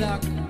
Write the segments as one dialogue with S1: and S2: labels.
S1: luck.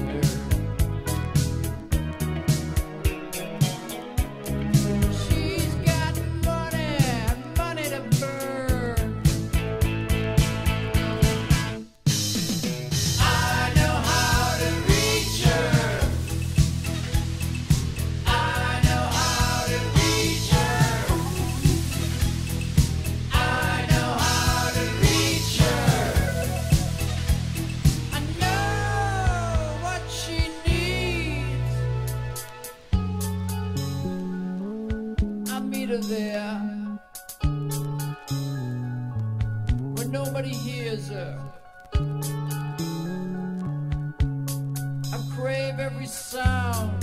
S1: theater there where nobody hears her. I crave every sound.